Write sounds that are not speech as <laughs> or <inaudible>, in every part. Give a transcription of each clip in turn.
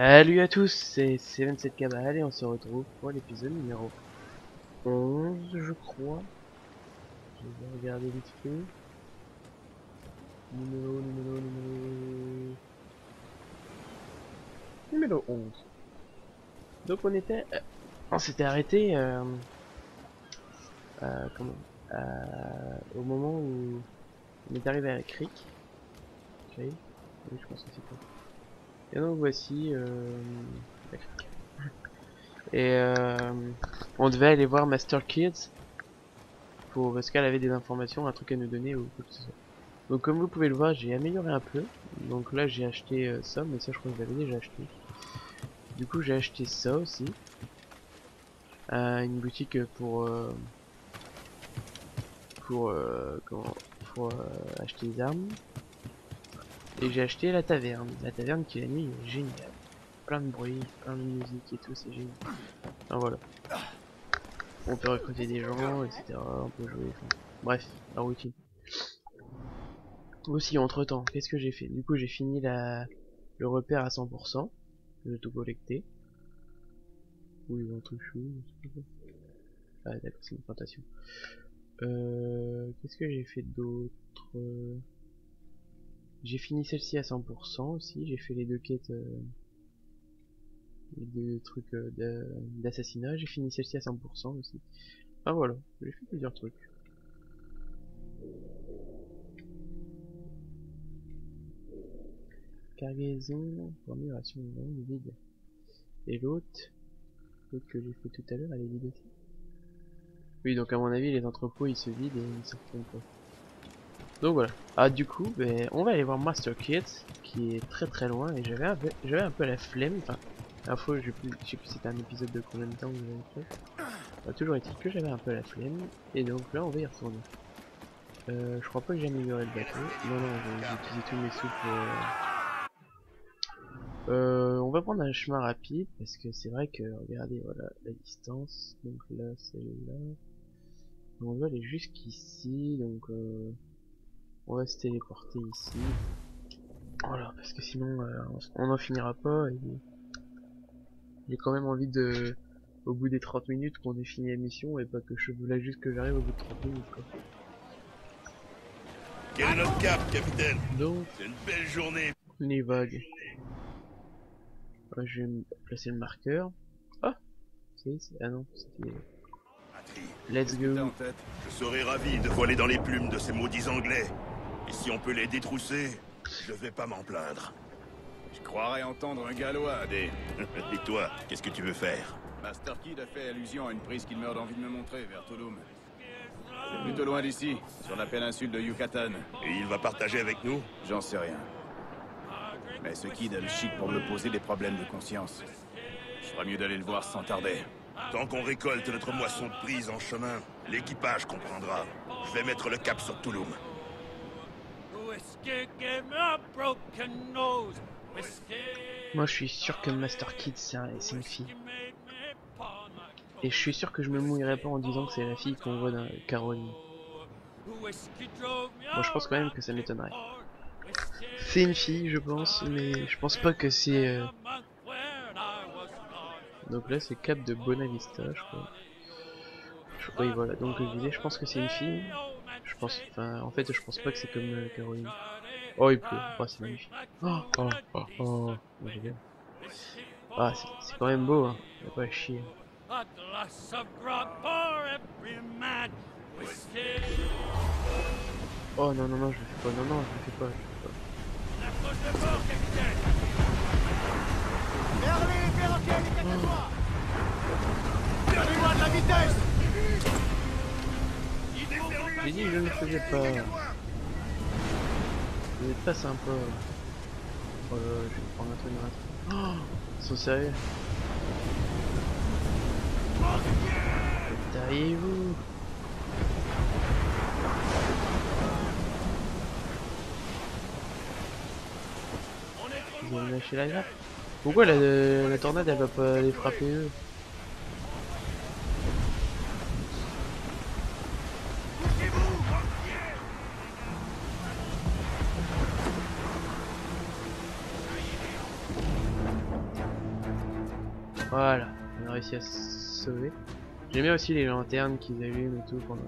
Salut à tous, c'est 27 Cabal et on se retrouve pour l'épisode numéro 11, je crois. Je vais regarder vite fait. Numéro, numéro, numéro... Numéro 11. Donc on était... euh, on s'était arrêté... Euh, euh, comment euh, Au moment où on est arrivé à. Ok. Oui, je pense que c'est quoi. Et donc voici euh. Et euh, on devait aller voir Master Kids pour parce qu'elle avait des informations, un truc à nous donner ou quoi que ce soit. Donc comme vous pouvez le voir, j'ai amélioré un peu. Donc là j'ai acheté euh, ça, mais ça je crois que je l'avais déjà acheté. Du coup j'ai acheté ça aussi. Euh, une boutique pour euh, pour comment pour acheter des armes. Et j'ai acheté la taverne. La taverne qui la nuit est géniale. Plein de bruit, plein de musique et tout, c'est génial. Enfin voilà. On peut recruter des gens, etc. On peut jouer. enfin, bref, la routine. Aussi entre temps, qu'est-ce que j'ai fait? Du coup j'ai fini la le repère à 100%. J'ai tout collecté. Oui, un truc chou. Ah d'accord, c'est une plantation. Euh, qu'est-ce que j'ai fait d'autre? J'ai fini celle-ci à 100% aussi. J'ai fait les deux quêtes, euh, les deux trucs euh, d'a- d'assassinat. J'ai fini celle-ci à 100% aussi. Ah voilà, j'ai fait plusieurs trucs. Cargaison, formulation vide. Et l'autre, l'autre que j'ai fait tout à l'heure, elle est vide aussi. Oui, donc à mon avis, les entrepôts ils se vident et ils se refont pas. Donc voilà. Ah, du coup, ben, on va aller voir Master Kids, qui est très très loin, et j'avais un peu, un peu la flemme. Enfin, la fois, je sais plus, c'était un épisode de combien de temps que j'avais fait. Toujours est-il que j'avais un peu la flemme, et donc là, on va y retourner. Euh, je crois pas que j'ai amélioré le bateau. Non, non, j'ai utilisé tous mes sous pour. euh, euh, on va prendre un chemin rapide parce que c'est vrai que regardez voilà la distance donc là c'est là on doit aller jusqu'ici donc euh, on va se téléporter ici. Voilà parce que sinon euh, on n'en finira pas et j'ai quand même envie de au bout des 30 minutes qu'on ait fini la mission et pas que je voulais juste que j'arrive au bout de 30 minutes quoi. Quel est notre cap, capitaine? Donc C'est une belle journée. on est vague. Ouais, je vais placer le marqueur. Ah c'est ah non c'était let's go. Je serais ravi de voler dans les plumes de ces maudits anglais. Et si on peut les détrousser, je vais pas m'en plaindre. Je croirais entendre un gallois, des... <laughs> Et toi, qu'est-ce que tu veux faire? Master Kid a fait allusion à une prise qu'il meurt d'envie de me montrer vers Tulum. C'est plutôt loin d'ici, sur la péninsule de Yucatan. Et il va partager avec nous? J'en sais rien. Mais ce Kid a le chic pour me poser des problèmes de conscience. Je ferais mieux d'aller le voir sans tarder. Tant qu'on récolte notre moisson de prise en chemin, l'équipage comprendra. Je vais mettre le cap sur Touloum. Moi je suis sûr que Master Kid c'est un- une fille. Et je suis sûr que je me mouillerai pas en disant que c'est la fille qu'on voit dans Caroline. Moi je pense quand même que ça m'étonnerait. C'est une fille je pense, mais je pense pas que c'est... euh. Donc là c'est Cap de Bonavista je crois. Je... Oui voilà, donc je disais je pense que c'est une fille. Je pense... Enfin en fait je pense pas que c'est comme euh, Caroline. Oh il pleut, oh c'est magnifique. Oh oh oh oh, Moi, j'ai bien. Ah c'est quand même beau hein, y'a pas à chier. Oh non non non je le fais pas, non non je le fais pas, je le fais pas. Merlin, les cacatois Donnez-moi de la vitesse J'ai dit je ne faisais pas. Vous êtes pas sympa. Oh là je vais prendre un truc tête. Oh, ils sont sérieux Taillez-vous Ils ont lâché la grappe. Pourquoi la, la tornade elle va pas les frapper eux? Réussi à se sauver. J'aime bien aussi les lanternes qu'ils allument et tout pendant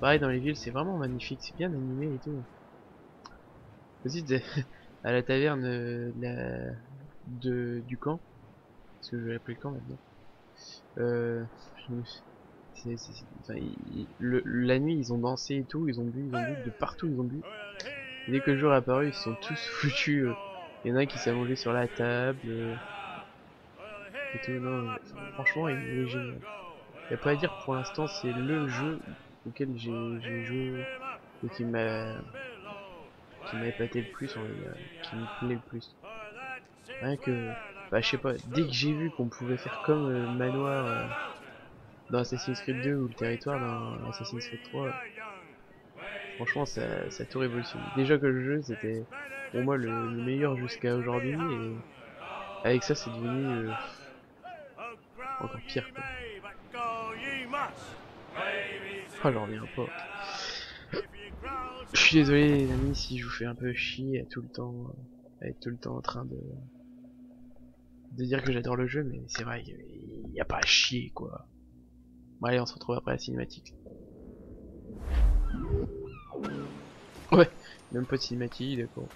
Pareil dans les villes, c'est vraiment magnifique, c'est bien animé et tout. Aussi <laughs> à la taverne euh, de du camp, parce que je vais l'appeler le camp maintenant. Euh, la nuit ils ont dansé et tout, ils ont bu, ils ont bu de partout, ils ont bu. Dès que le jour est apparu, ils sont tous <laughs> foutus. euh, Il y en a qui s'est allongé sur la table. Franchement, il est génial. Y a pas à dire pour l'instant, c'est le jeu auquel j'ai joué et qui m'a qui épaté le plus, qui me plaît le plus. Rien que, bah je sais pas, dès que j'ai vu qu'on pouvait faire comme euh, manoir euh, dans Assassin's Creed 2 ou le territoire dans Assassin's Creed 3, franchement ça, ça a tout révolutionné. Déjà que le jeu c'était pour moi le, le meilleur jusqu'à aujourd'hui et avec ça c'est devenu euh, encore pire quoi. Oh j'en reviens pas. Je suis désolé les amis si je vous fais un peu chier à tout le temps, euh, à être tout le temps en train de de dire que j'adore le jeu, mais c'est vrai, il y a pas à chier quoi. Bon allez, on se retrouve après la cinématique. Ouais, même pas de cinématique, d'accord,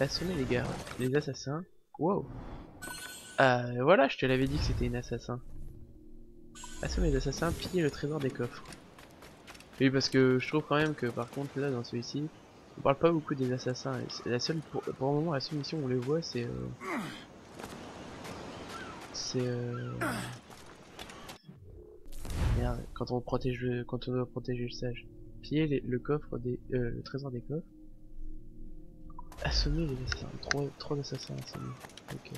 Assommer les gars, les assassins. Wow. Ah voilà, je te l'avais dit que c'était une assassin. Assommer les assassins, piller le trésor des coffres. Oui, parce que je trouve quand même que par contre là dans celui-ci, on parle pas beaucoup des assassins. La seule pour, le moment la seule mission où on les voit c'est euh, c'est euh... merde quand on protège quand on doit protéger le sage. Piller le coffre des euh, le trésor des coffres. Assommer les assassins. Trois trois assassins assommés. Ok.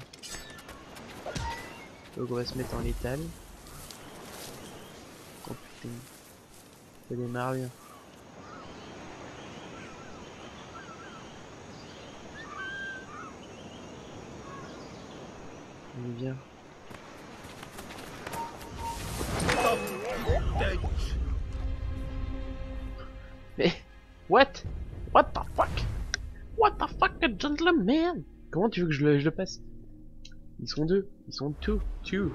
Donc on va se mettre en létal. Oh putain. Ça démarre bien. Il est bien. Mais what? Gentleman? Comment tu veux que je le, passe? Ils sont deux, ils sont two, two.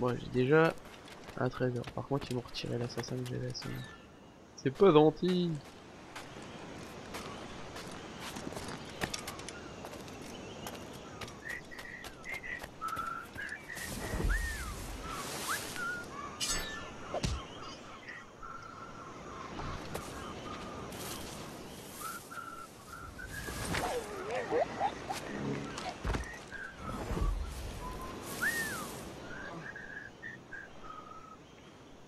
Moi j'ai déjà un trésor. Par contre ils m'ont retiré l'assassin que j'avais. C'est pas gentil.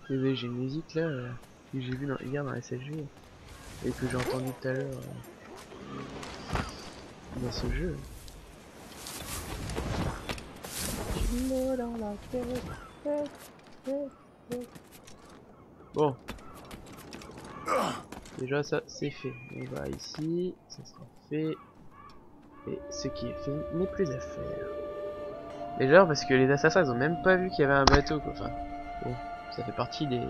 Désolé, j'ai une musique euh, que j'ai dans- hier dans la SLG et que j'ai entendu tout à l'heure euh, dans ce jeu. Bon. Déjà ça c'est fait. On va ici, ça sera fait. Et ce qui est fait n'est plus à faire. Déjà parce que les assassins ils ont même pas vu qu'il y avait un bateau. Enfin, bon, ça fait partie des...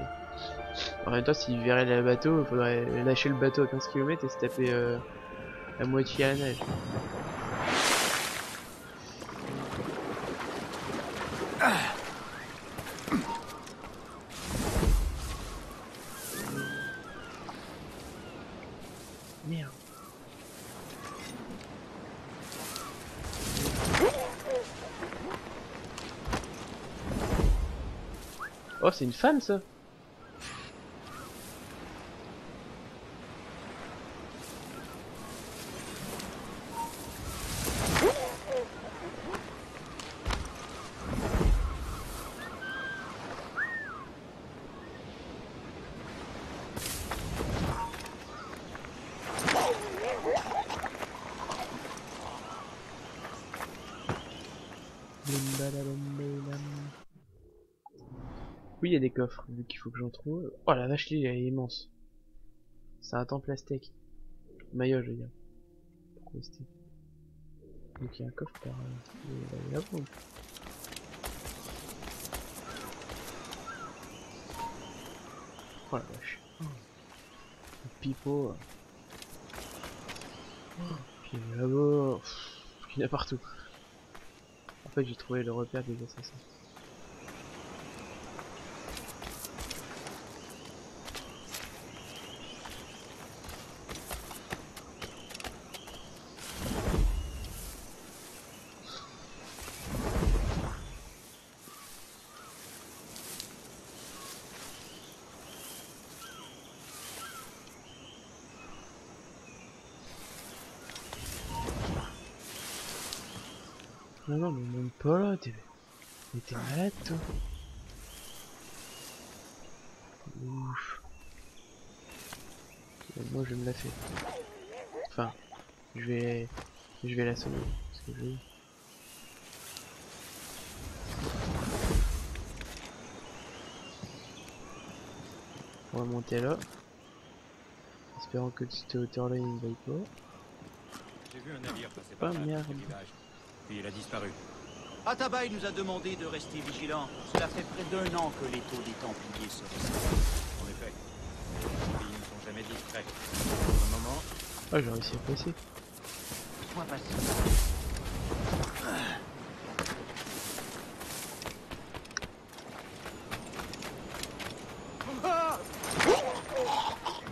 En même temps s'ils verraient le bateau, il faudrait lâcher le bateau à 15 km et se taper euh, la moitié à la nage. Merde. Oh, c'est une femme ça Oui, il y a des coffres, vu qu'il faut que j'en trouve. Oh la vache, l'île est immense. C'est un temple aztèque. Maya, je veux dire. Pourquoi aztèque Donc il y a un coffre par... euh, avoir. Oh la vache. Pipeau. euh. Oh, Puis là-bas. Il y en a partout. Fait, j'ai trouvé le repère des assassins. Non, non, mais même pas là, t'es... Mais t'es malade, toi Ouf. Moi, je vais me la faire. Enfin, je vais... Je vais l'assommer, parce que je. On va monter là. Espérant que de cette hauteur-là, il ne vaille pas. J'ai vu un navire passer par là, merde. Puis il a disparu. Atabaï nous a demandé de rester vigilants. Cela fait près d'un an que les taux des Templiers se resserrent. En effet. Les ne sont jamais discrets. Pour le moment, Ah, j'ai réussi à passer. Sois patient.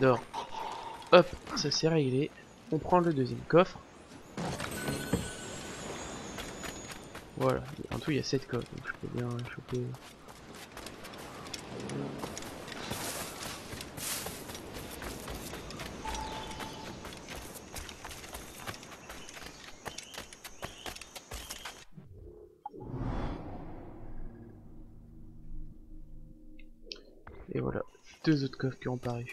Dehors. Hop, ça c'est réglé. On prend le deuxième coffre. Voilà, en tout il y a 7 coffres, donc je peux bien choper. Et voilà, deux autres coffres qui ont paru.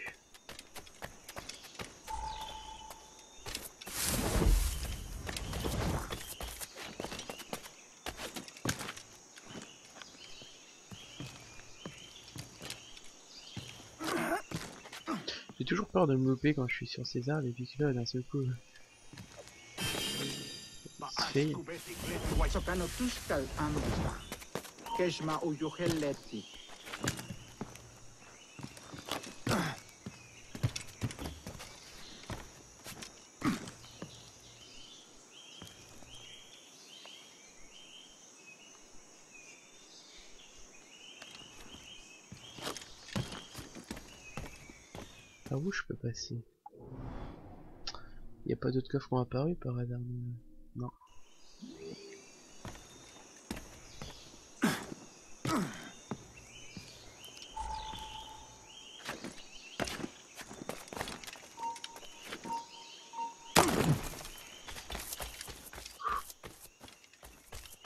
J'ai toujours peur de me louper quand je suis sur ces arbres et puis que là d'un seul coup. Fail. Où je peux passer? Y a pas d'autres coffres qui ont apparu par hasard mais- Non.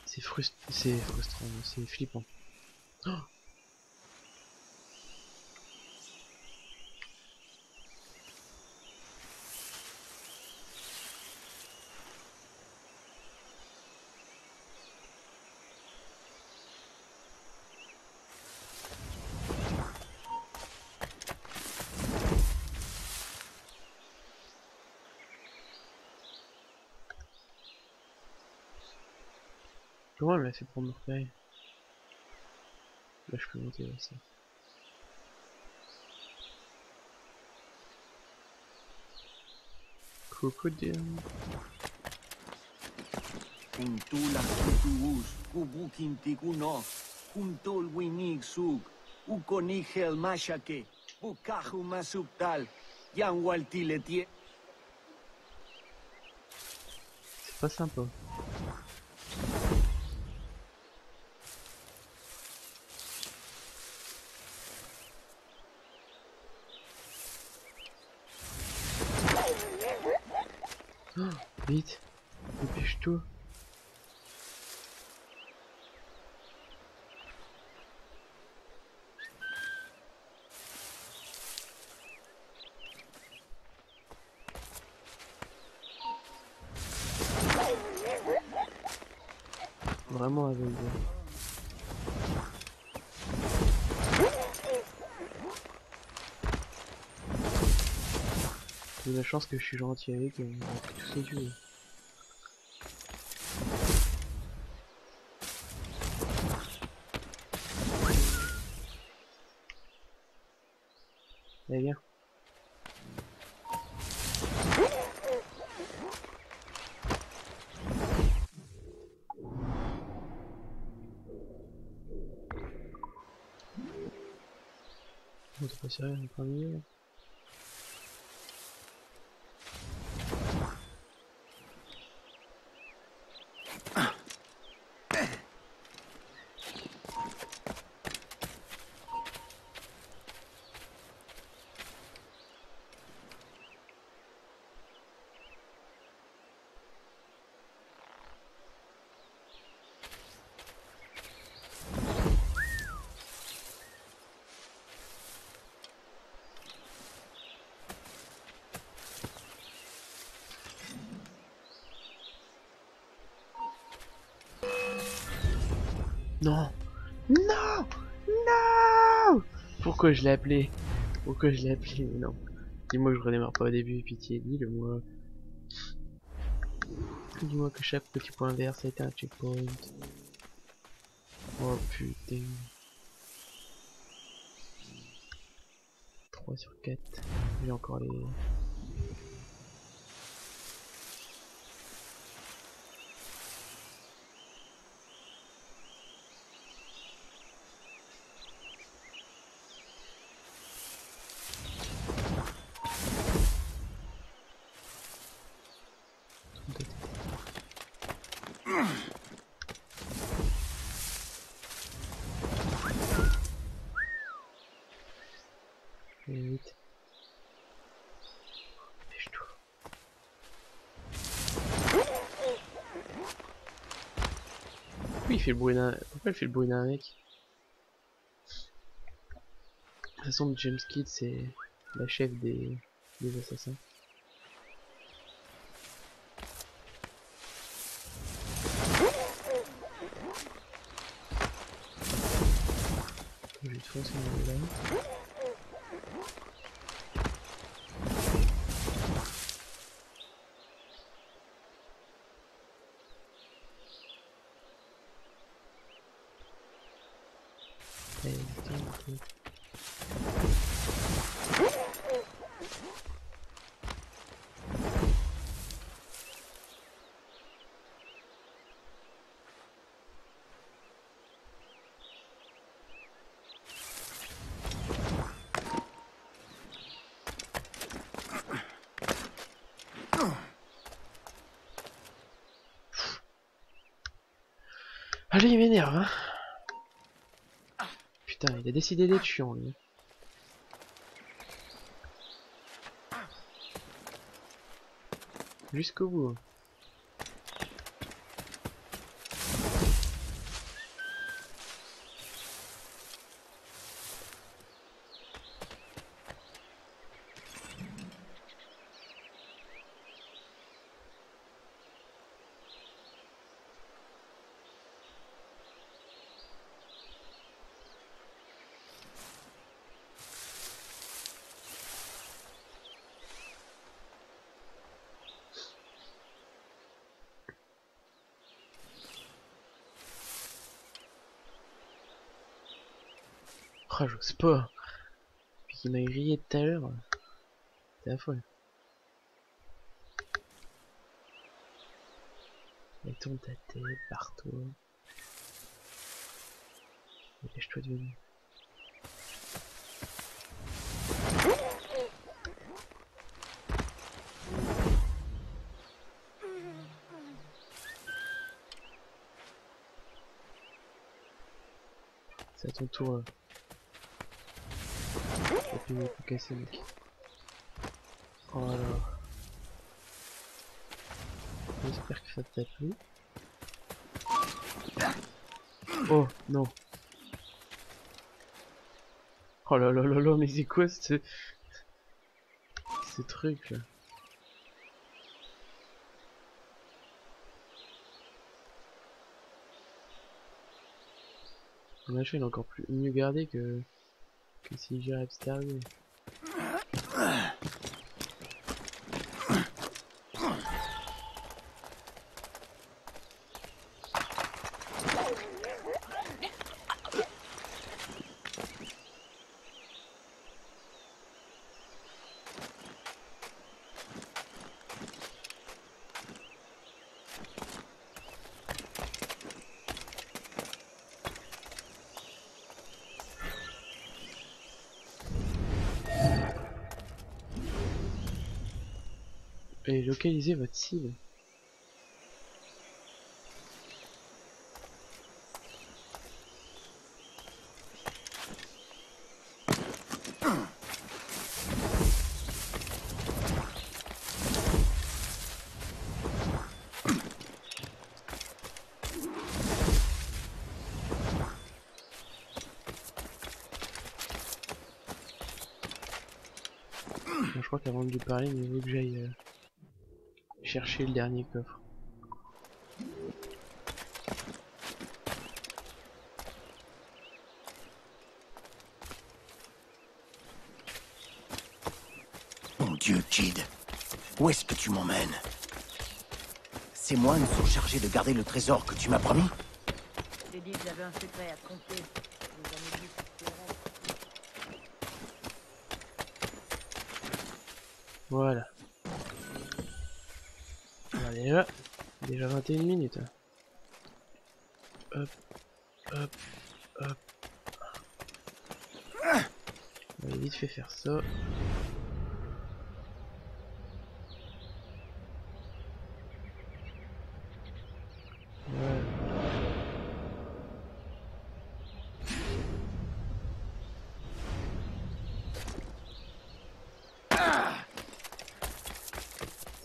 C'est frustrant, c'est flippant. Comment elle m'a fait pour me repérer Là je peux monter là ça. Crocodile. Kuntula kutuus. Kubukinticuno. Kuntol winig sug. Ukonigel mashake. Bukahu masuktal. Yanwaltiletie. C'est pas sympa. Oh, vite, dépêche-toi. Vraiment aveugle. J'ai de la chance que je suis gentil avec et on va tous les tuer. Allez viens. On t'est Non Non Non Pourquoi je l'ai appelé? Pourquoi je l'ai appelé? Non. Dis-moi que je redémarre pas au début, pitié, dis-le-moi. Dis-moi que chaque petit point vert ça a été un checkpoint. Oh putain. 3 sur 4. J'ai encore les... Et vite. Dépêche-toi. Pourquoi il fait le bruit d'un... Mec? De toute façon, James Kidd, c'est la chef des assassins. Je vais te foncer dans le là. Allez, putain, ok. Allez, il m'énerve, hein. Putain, il a décidé d'être chiant, lui. Jusqu'au bout. Hein. Oh, j'ose pas. Puis qu'il m'a grillé tout à l'heure. C'est la folle. Tourne ta tête, barre-toi. Dépêche-toi de venir. C'est à ton tour. là. T'as plus beaucoup cassé, mec. Oh là. J'espère que ça t'a plu. Oh non. Oh là là là là, mais c'est quoi ce... Ce truc là? Le machin est encore plus mieux gardé que... Que si j'ai extérieur. Votre cible. Je crois qu'avant de lui parler, il faut que j'aille euh, chercher le dernier coffre. Mon Dieu, Kid. Où est-ce que tu m'emmènes? Ces moines sont chargés de garder le trésor que tu m'as promis? Je t'ai dit que j'avais un secret à te conter. Les années du succéderont. Voilà. Alors déjà, déjà 21 minutes. Hop, hop, hop. On va vite fait faire ça.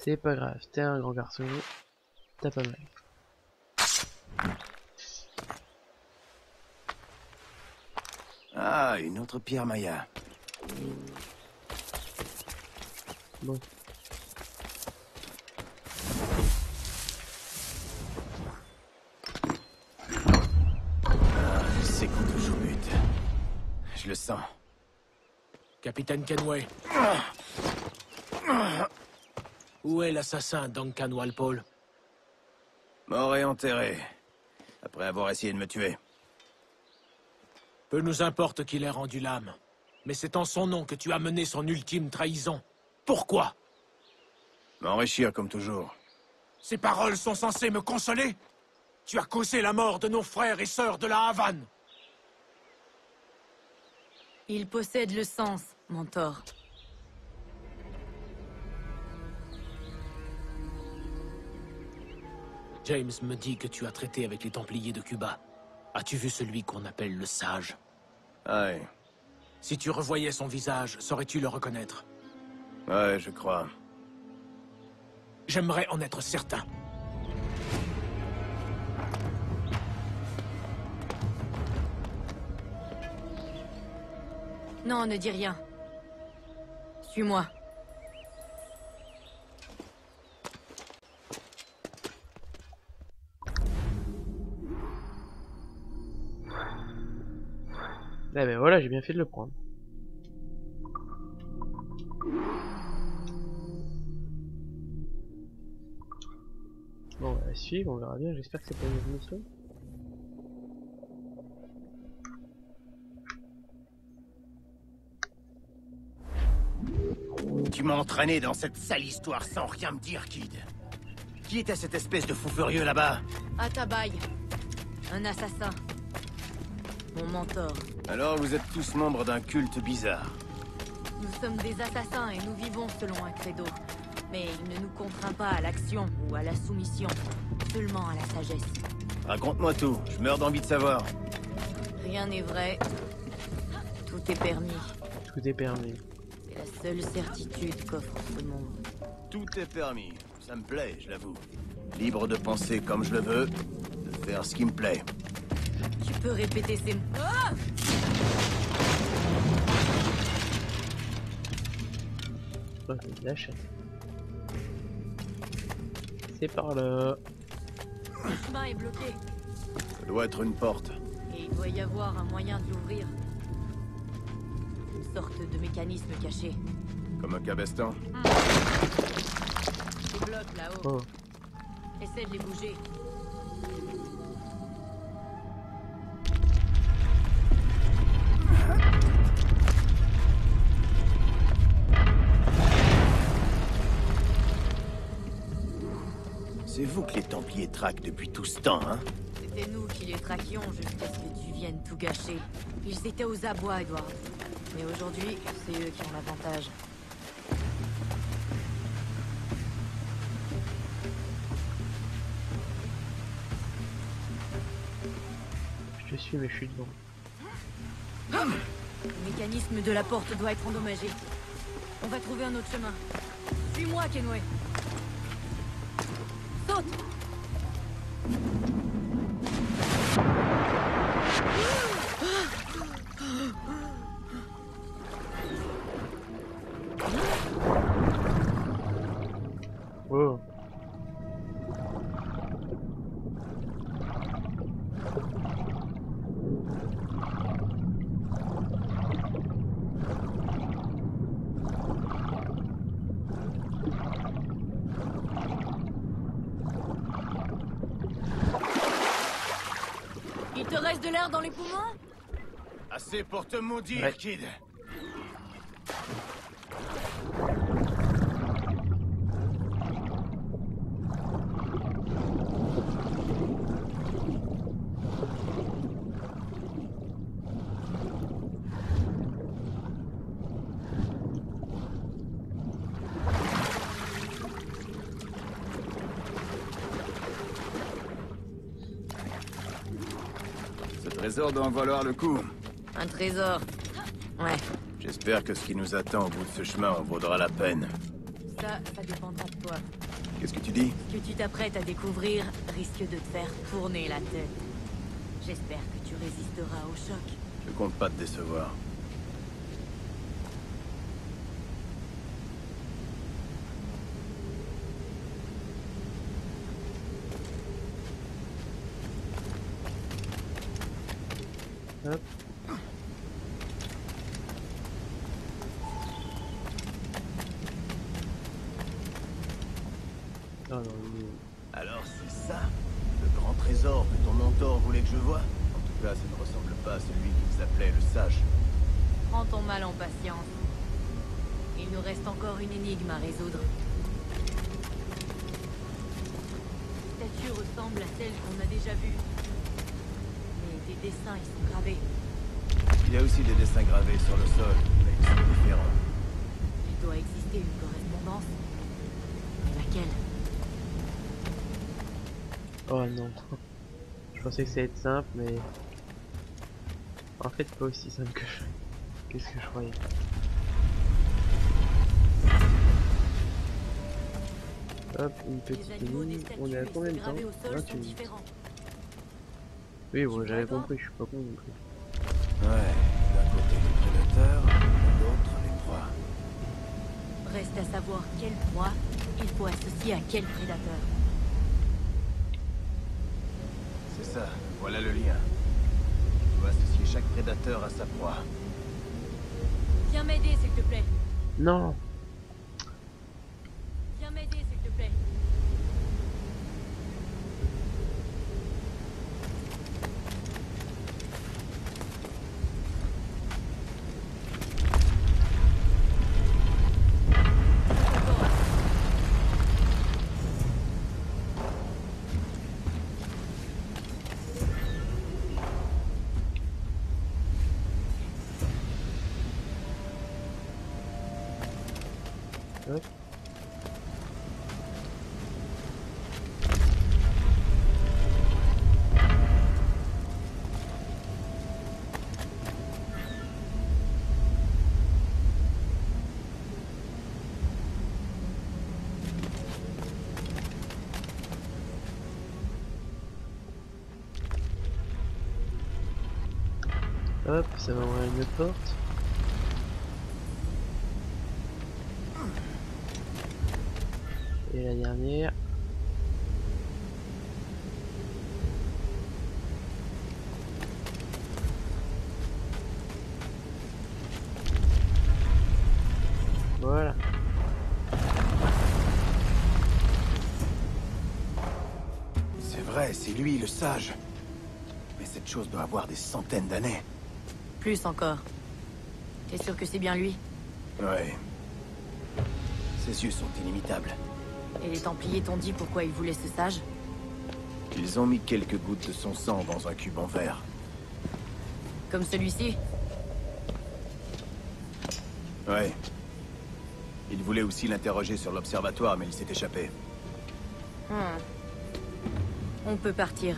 C'est pas grave, t'es un grand garçon, t'as pas mal. Ah, une autre pierre Maya. Bon. Ah, je sais qu'on touche au but. Je le sens. Capitaine Kenway. Où est l'assassin Duncan Walpole? Mort et enterré. Après avoir essayé de me tuer. Peu nous importe qu'il ait rendu l'âme. Mais c'est en son nom que tu as mené son ultime trahison. Pourquoi? M'enrichir comme toujours. Ces paroles sont censées me consoler? Tu as causé la mort de nos frères et sœurs de la Havane. Il possède le sens, mentor. James me dit que tu as traité avec les Templiers de Cuba. As-tu vu celui qu'on appelle le Sage? Ouais, Si tu revoyais son visage, saurais-tu le reconnaître? Ouais, je crois. J'aimerais en être certain. Non, ne dis rien. Suis-moi. Eh ben voilà, j'ai bien fait de le prendre. Bon, on va la suivre, on verra bien. J'espère que c'est pas une mission. Tu m'as entraîné dans cette sale histoire sans rien me dire, Kid. Qui était cette espèce de fou furieux là-bas? Atabaï. Un assassin. Mon mentor. Alors vous êtes tous membres d'un culte bizarre. Nous sommes des assassins et nous vivons selon un credo. Mais il ne nous contraint pas à l'action ou à la soumission, seulement à la sagesse. Raconte-moi tout, je meurs d'envie de savoir. Rien n'est vrai. Tout est permis. Tout est permis. C'est la seule certitude qu'offre ce monde. Tout est permis. Ça me plaît, je l'avoue. Libre de penser comme je le veux, de faire ce qui me plaît. Tu peux répéter ces mots. C'est par là. Le chemin est bloqué. Ça doit être une porte. Et il doit y avoir un moyen de l'ouvrir. Une sorte de mécanisme caché. Comme un cabestan. Des blocs là-haut. Oh. Essaie de les bouger. vous que les Templiers traquent depuis tout ce temps, hein C'était nous qui les traquions jusqu'à ce que tu viennes tout gâcher. Ils étaient aux abois, Edward. Mais aujourd'hui, c'est eux qui ont l'avantage. Je te suis, mais je suis devant. Le mécanisme de la porte doit être endommagé. On va trouver un autre chemin. Suis-moi, Kenway. De l'air dans les poumons? Assez pour te maudire, Ouais. kid. Ce trésor doit en valoir le coup. Un trésor. Ouais, J'espère que ce qui nous attend au bout de ce chemin en vaudra la peine. ça, ça dépendra de toi. Qu'est-ce que tu dis Ce que tu t'apprêtes à découvrir risque de te faire tourner la tête. J'espère que tu résisteras au choc. Je compte pas te décevoir. Hop. Ah non, il est- Alors c'est ça Le grand trésor que ton mentor voulait que je voie En tout cas, ça ne ressemble pas à celui qu'ils appelaient le sage. Prends ton mal en patience. Il nous reste encore une énigme à résoudre. Cette statue ressemble à celle qu'on a déjà vue. Mais des dessins y sont gravés. Il y a aussi des dessins gravés sur le sol, mais ils sont différents. Il doit exister une correspondance. Mais laquelle? Oh non. <laughs> Je pensais que ça allait être simple, mais... En fait, pas aussi simple que je... Qu'est-ce que je croyais Hop, une petite statues On est à combien de temps gravés au sol 28 sont minutes. Oui, bon, j'avais compris, je suis pas con non plus. Ouais, d'un côté les prédateurs, de l'autre les proies. Reste à savoir quel proie il faut associer à quel prédateur. C'est ça, voilà le lien. Tu dois associer chaque prédateur à sa proie. Viens m'aider, s'il te plaît. Non Viens m'aider, s'il te plaît. Hop, ça va ouvrir une autre porte. Et la dernière. Voilà. C'est vrai, c'est lui le sage. Mais cette chose doit avoir des centaines d'années. Plus encore. T'es sûr que c'est bien lui? Ouais. Ses yeux sont inimitables. Et les Templiers t'ont dit pourquoi ils voulaient ce sage? Ils ont mis quelques gouttes de son sang dans un cube en verre. Comme celui-ci? Ouais. Ils voulaient aussi l'interroger sur l'observatoire, mais il s'est échappé. Hmm. On peut partir.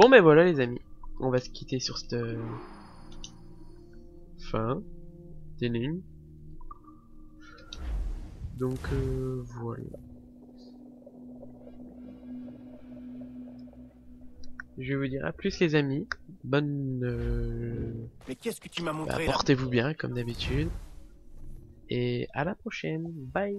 Bon ben voilà les amis, on va se quitter sur cette euh, fin d'énigme. Donc euh, voilà. Je vais vous dire à plus les amis. Bonne... euh, Mais qu'est-ce que tu m'as bah, montré Portez-vous bien comme d'habitude. Et à la prochaine. Bye